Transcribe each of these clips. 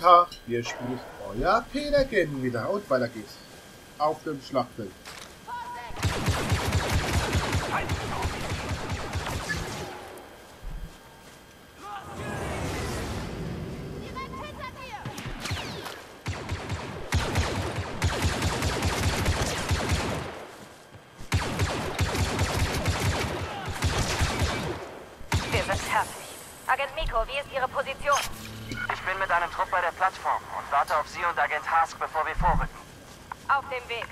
Tag, hier spricht euer Peter Gen wieder und weiter geht's. Auf dem Schlachtfeld. Plattform und warte auf Sie und Agent Hask, bevor wir vorrücken. Auf dem Weg.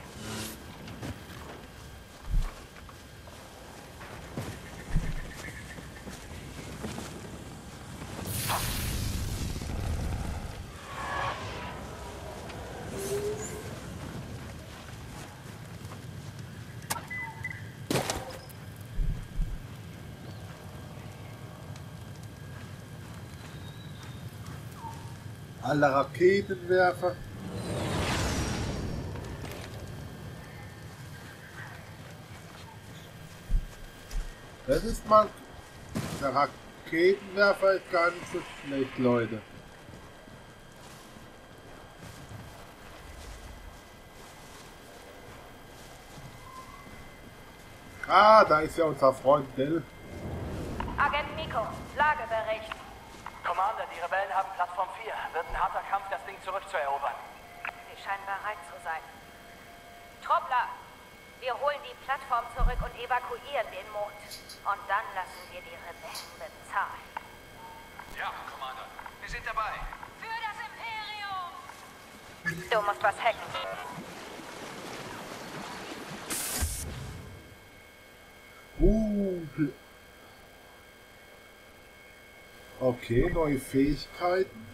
Alle Raketenwerfer. Das ist mal. Der Raketenwerfer ist gar nicht so schlecht, Leute. Ah, da ist ja unser Freund Dell. Agent Miko, Lagebericht. Rebellen haben Plattform 4. Wird ein harter Kampf, das Ding zurückzuerobern. Sie scheinen bereit zu sein. Truppler, wir holen die Plattform zurück und evakuieren den Mond. Und dann lassen wir die Rebellen bezahlen. Ja, Commander. Wir sind dabei. Für das Imperium! Du musst was hacken. Uh. Okay, neue Fähigkeiten.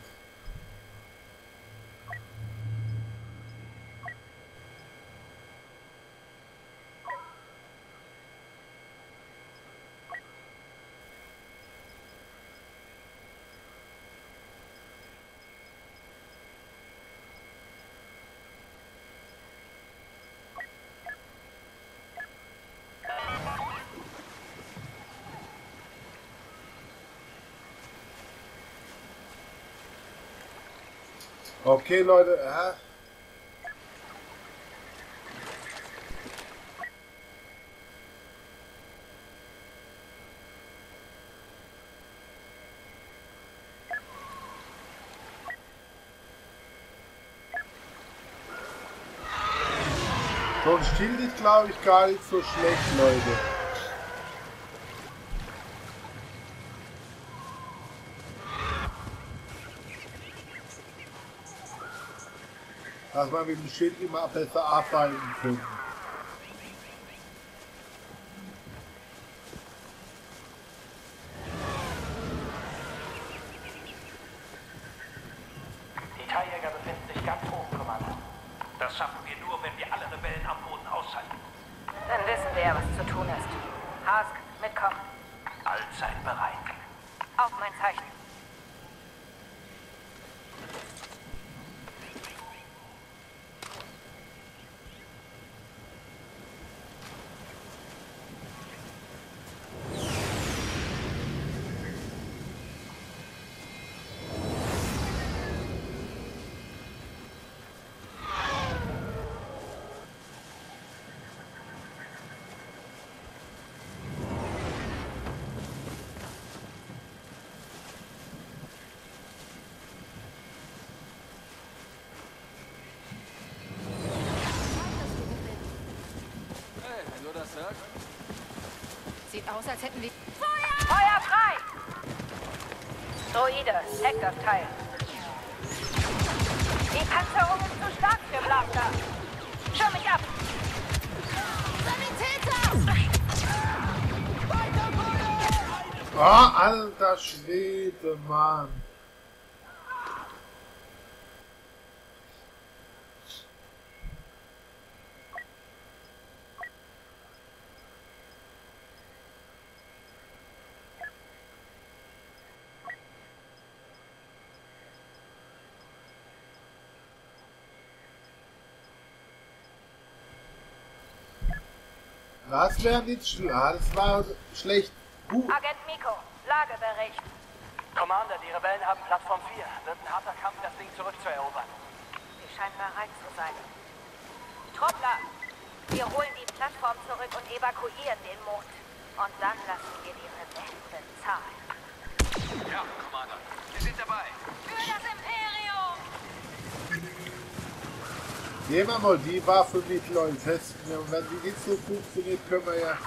Okay, Leute. Ja. So ein Schild ist, glaube ich, gar nicht so schlecht, Leute. Dass man mit dem Schild immer besser arbeiten kann. Die Teiljäger befinden sich ganz hoch, Commander. Das schaffen wir nur, wenn wir alle Rebellen am Boden ausschalten. Dann wissen wir ja, was zu tun ist. Hask, mitkommen. Allzeit bereit. Auf mein Zeichen. Sieht aus, als hätten wir... Feuer frei! Droide, Teil. Die Panzerung ist zu stark für Blaster. Schirm mich ab! Sanitäter! Ah, alter Schwede, Mann. Das wäre nicht schlecht. Ah, das war schlecht. Uh, Agent Miko, Lagebericht. Commander, die Rebellen haben Plattform 4. Wird ein harter Kampf, das Ding zurückzuerobern. Sie scheint bereit zu sein. Truppler, wir holen die Plattform zurück und evakuieren den Mond. Und dann lassen wir die Rebellen bezahlen. Ja, Commander. Wir sind dabei. Für das Imperium! Nehmen wir mal die Waffe mit, Leute, wenn die nicht so funktioniert, können wir ja...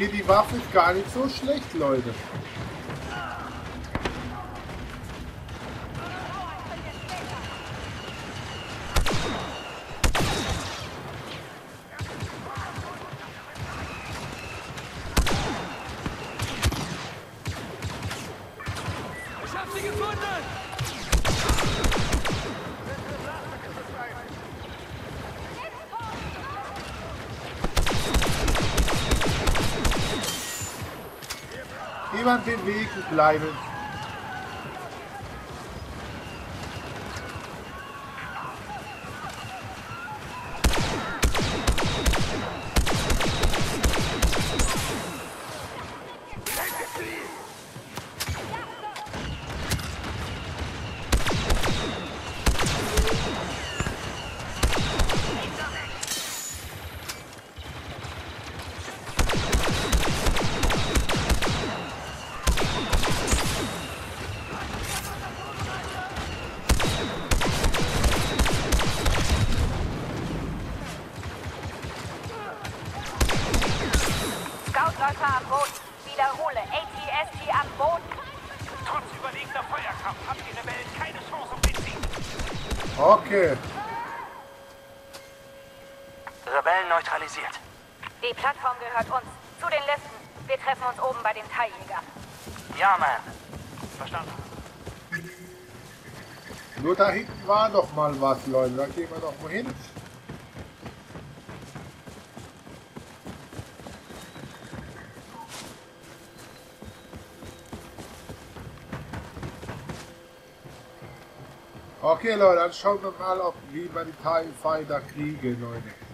Okay, die Waffe ist gar nicht so schlecht, Leute. Bleiben. Am Boden. Wiederhole, ATST am Boden. Trotz überlegter Feuerkraft haben die Rebellen keine Chance auf den Sieg. Okay. Rebellen neutralisiert. Die Plattform gehört uns. Zu den Listen. Wir treffen uns oben bei dem Teiljäger. Ja, man. Verstanden. Nur da hinten war noch mal was, Leute. Da gehen wir noch mal hin. Okay, Leute, dann schauen wir mal, ob wir die TIE Fighter kriegen, Leute.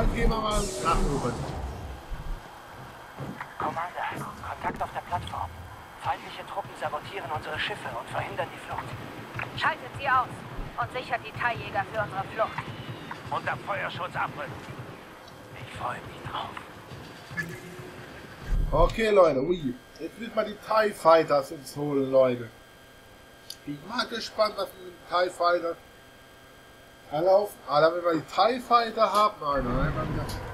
Dann gehen wir mal nach oben. Commander, Kontakt auf der Plattform. Feindliche Truppen sabotieren unsere Schiffe und verhindern die Flucht. Schaltet sie aus und sichert die Teiljäger für unsere Flucht. Unter Feuerschutz abrücken. Ich freue mich drauf. Okay, Leute, ui. Jetzt wird mal die TIE Fighters uns holen, Leute. Bin mal gespannt, was mit dem TIE Fighter Alle auf, alle, wenn wir die TIE Fighter haben, nein, dann haben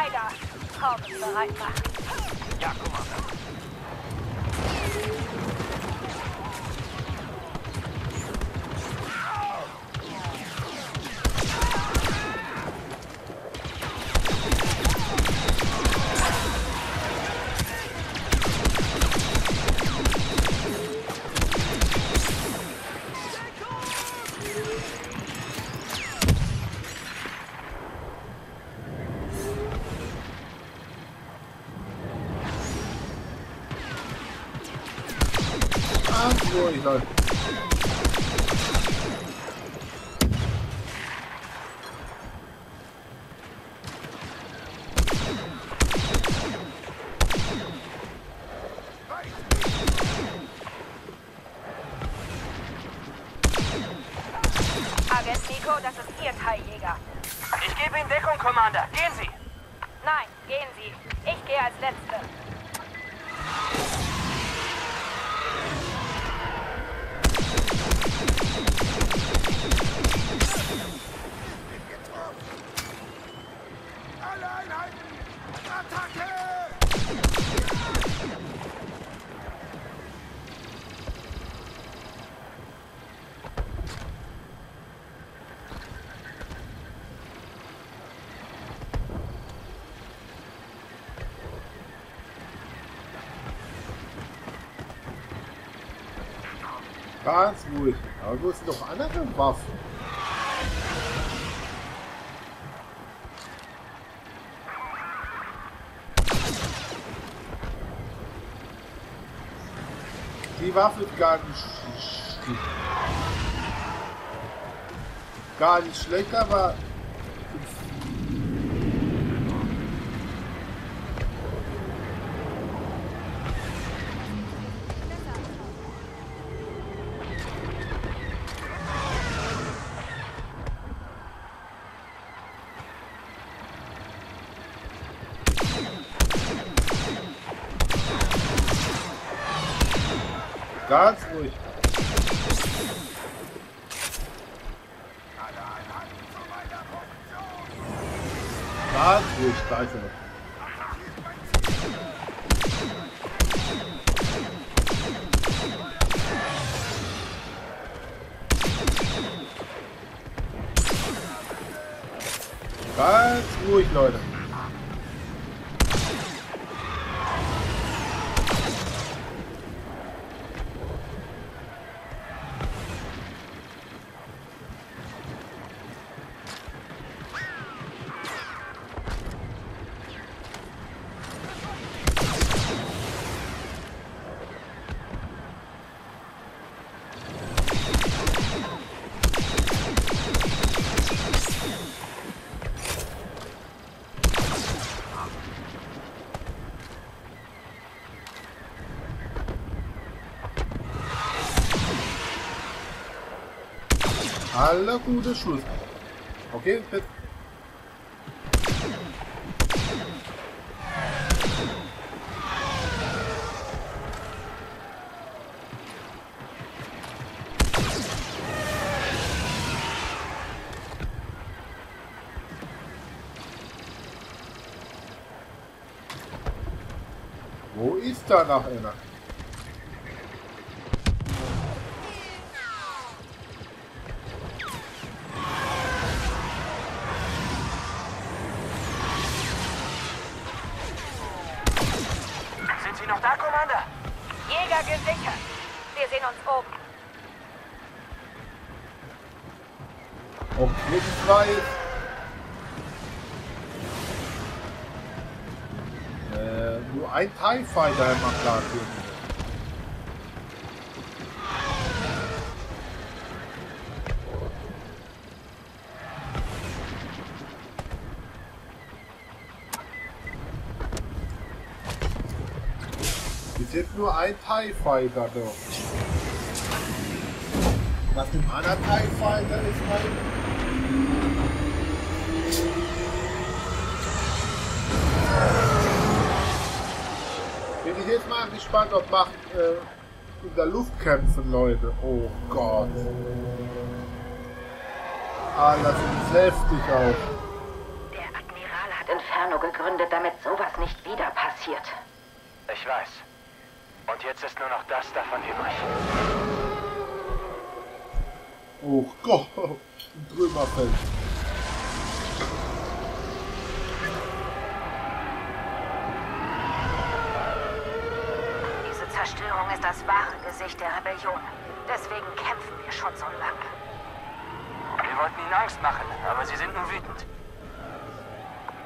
in den Tiger. Korben Ah, Ganz ruhig. Aber du hast noch andere Waffen. Die Waffe ist gar nicht, gar nicht schlecht, aber ganz ruhig. Ganz ruhig, da ist er. Ganz ruhig, Leute. Aller gute Schluss. Okay, bitte. Wo ist da noch einer? Fall. Äh, nur ein TIE Fighter klar hier. Bis jetzt nur ein TIE Fighter doch. Nach dem anderen TIE Fighter ist mein Bin ich jetzt mal gespannt, ob macht äh, in der Luft kämpfen, Leute. Oh Gott. Ah, das sieht heftig aus. Der Admiral hat Inferno gegründet, damit sowas nicht wieder passiert. Ich weiß. Und jetzt ist nur noch das davon übrig. Oh Gott. Ein Trümmerfeld. Diese Zerstörung ist das wahre Gesicht der Rebellion. Deswegen kämpfen wir schon so lange. Wir wollten ihnen Angst machen, aber sie sind nun wütend.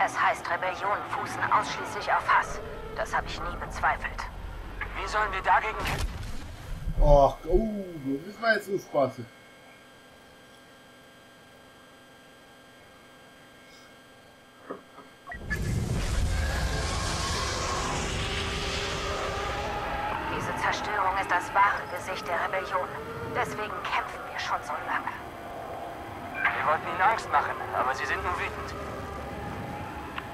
Es heißt, Rebellionen fußen ausschließlich auf Hass. Das habe ich nie bezweifelt. Wie sollen wir dagegen kämpfen? Och, oh, da müssen wir jetzt aufpassen. Diese Zerstörung ist das wahre Gesicht der Rebellion. Deswegen kämpfen wir schon so lange. Wir wollten ihnen Angst machen, aber sie sind nun wütend.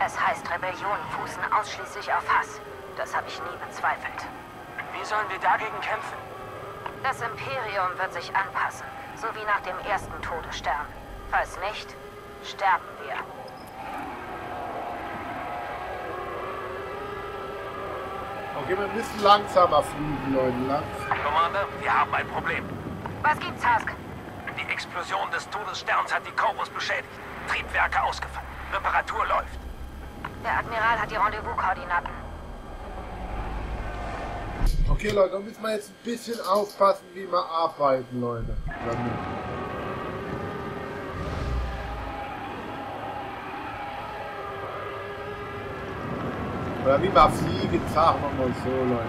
Es heißt, Rebellionen fußen ausschließlich auf Hass. Das habe ich nie bezweifelt. Wie sollen wir dagegen kämpfen? Das Imperium wird sich anpassen, so wie nach dem ersten Todesstern. Falls nicht, sterben wir. Okay, wir müssen langsamer fliegen, Leute. Langsam. Commander, wir haben ein Problem. Was gibt's, Hask? Die Explosion des Todessterns hat die Corvus beschädigt. Triebwerke ausgefallen. Reparatur läuft. Der Admiral hat die Rendezvous-Koordinaten. Okay, Leute, da müssen wir jetzt ein bisschen aufpassen, wie wir arbeiten, Leute. Damit. Oder wie wir fliegen, sagen wir mal so, Leute.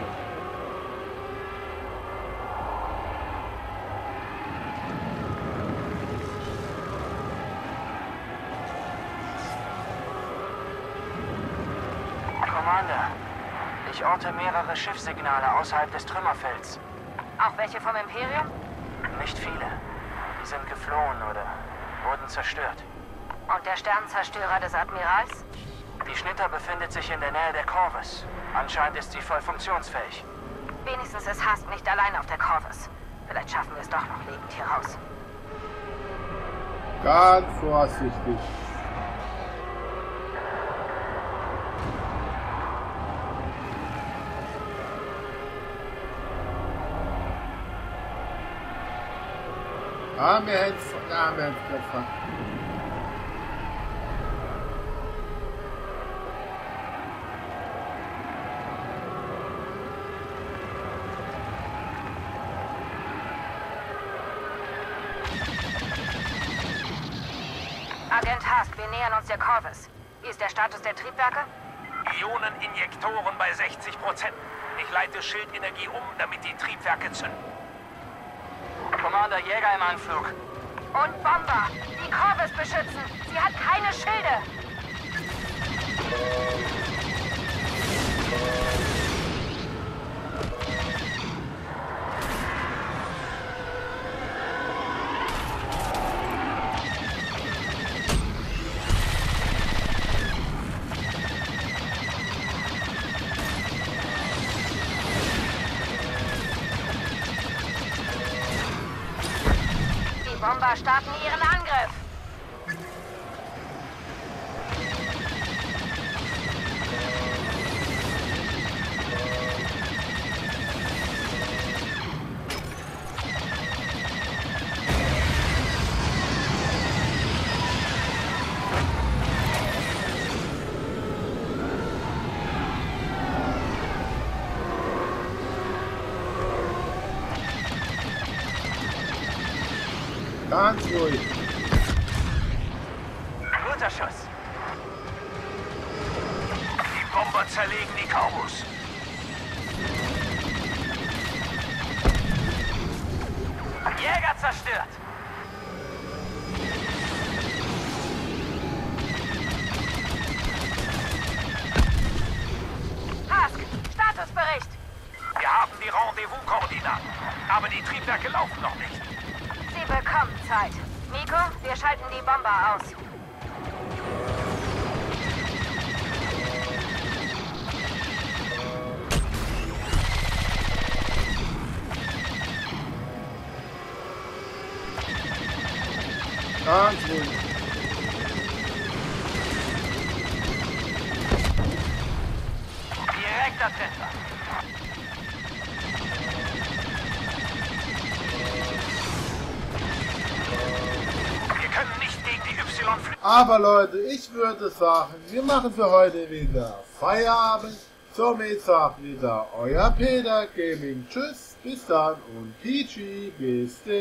Commander, ich orte mehrere Schiffssignale außerhalb des Trümmerfelds. Auch welche vom Imperium? Nicht viele. Die sind geflohen oder wurden zerstört. Und der Sternzerstörer des Admirals? Die Schnitter befindet sich in der Nähe der Corvus. Anscheinend ist sie voll funktionsfähig. Wenigstens ist Hask nicht allein auf der Corvus. Vielleicht schaffen wir es doch noch lebend hier raus. Ganz vorsichtig. Ah, wir hätten es ah, gefangen. Agent Hask, wir nähern uns der Corvus. Wie ist der Status der Triebwerke? Ioneninjektoren bei 60 Prozent. Ich leite Schildenergie um, damit die Triebwerke zünden. Commander Jäger im Anflug. Und Bomber! Die Corvus beschützen! Sie hat keine Schilde! Bomber starten ihren Angriff! Ganz ruhig. Guter Schuss. Die Bomber zerlegen die Kaubus. Jäger zerstört. Hask, Statusbericht. Wir haben die Rendezvous-Koordinaten, aber die Triebwerke laufen noch nicht. Bekommen Zeit. Nico, wir schalten die Bomber aus. Ganz ruhig. Direkter Treffer. Wir können nicht gegen die Y flüchten. Aber Leute, ich würde sagen, wir machen für heute wieder Feierabend. Somit sagt wieder euer Peter Gaming. Tschüss, bis dann und PG, bis dann.